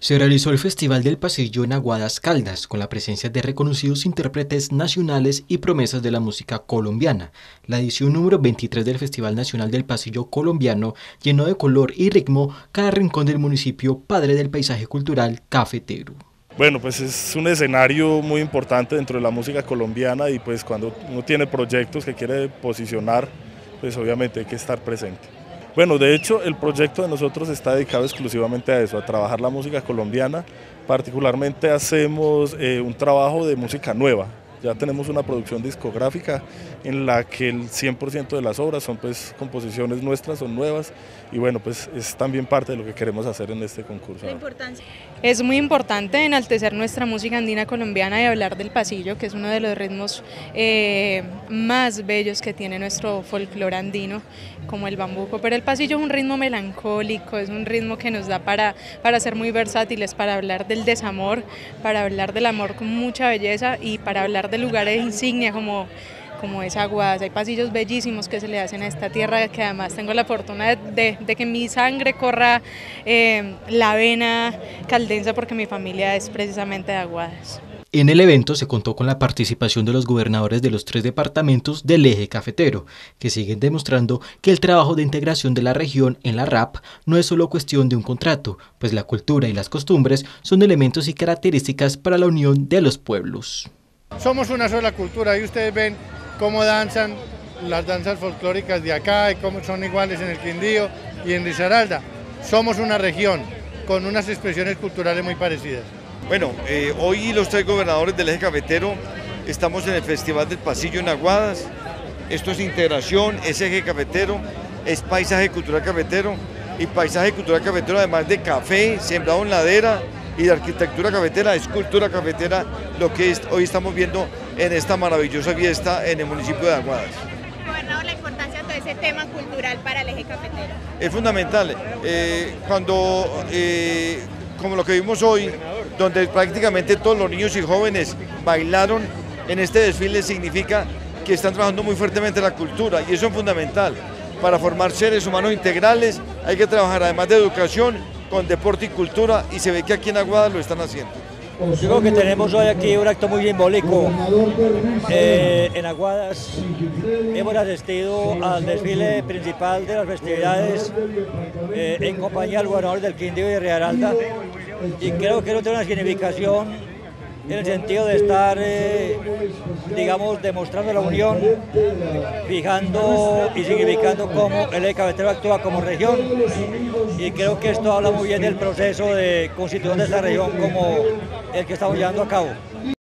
Se realizó el Festival del Pasillo en Aguadas Caldas, con la presencia de reconocidos intérpretes nacionales y promesas de la música colombiana. La edición número 23 del Festival Nacional del Pasillo Colombiano llenó de color y ritmo cada rincón del municipio padre del paisaje cultural cafetero. Bueno, pues es un escenario muy importante dentro de la música colombiana y pues cuando uno tiene proyectos que quiere posicionar, pues obviamente hay que estar presente. Bueno, de hecho el proyecto de nosotros está dedicado exclusivamente a eso, a trabajar la música colombiana. Particularmente hacemos eh, un trabajo de música nueva, ya tenemos una producción discográfica en la que el 100% de las obras son pues composiciones nuestras, son nuevas y bueno, pues es también parte de lo que queremos hacer en este concurso. Es muy importante enaltecer nuestra música andina colombiana y hablar del pasillo, que es uno de los ritmos eh, más bellos que tiene nuestro folclore andino, como el bambuco, pero el pasillo es un ritmo melancólico, es un ritmo que nos da para, para ser muy versátiles, para hablar del desamor, para hablar del amor con mucha belleza y para hablar de lugares insignia como, como es Aguas, hay pasillos bellísimos que se le hacen a esta tierra que además tengo la fortuna de, que mi sangre corra eh, la vena caldensa porque mi familia es precisamente de Aguadas. En el evento se contó con la participación de los gobernadores de los tres departamentos del eje cafetero, que siguen demostrando que el trabajo de integración de la región en la RAP no es solo cuestión de un contrato, pues la cultura y las costumbres son elementos y características para la unión de los pueblos. Somos una sola cultura y ustedes ven cómo danzan las danzas folclóricas de acá y cómo son iguales en el Quindío y en Risaralda. Somos una región con unas expresiones culturales muy parecidas. Bueno, eh, hoy los tres gobernadores del eje cafetero estamos en el Festival del Pasillo en Aguadas. Esto es integración, es eje cafetero, es paisaje cultural cafetero y paisaje cultural cafetero además de café, sembrado en ladera, y de arquitectura cafetera, es cultura cafetera, lo que hoy estamos viendo en esta maravillosa fiesta en el municipio de Aguadas. Gobernador, la importancia de ese tema cultural para el eje cafetero. Es fundamental. Eh, cuando, eh, como lo que vimos hoy, donde prácticamente todos los niños y jóvenes bailaron en este desfile, significa que están trabajando muy fuertemente la cultura y eso es fundamental. Para formar seres humanos integrales hay que trabajar además de educación con deporte y cultura y se ve que aquí en Aguada lo están haciendo. Digo que tenemos hoy aquí un acto muy simbólico eh, en Aguadas. Hemos asistido al desfile principal de las festividades eh, en compañía del gobernador del Quindío y de Realalda y creo que no tiene una significación en el sentido de estar, eh, digamos, demostrando la unión, fijando y significando cómo el eje cafetero actúa como región. Y creo que esto habla muy bien del proceso de constitución de esta región como el que estamos llevando a cabo.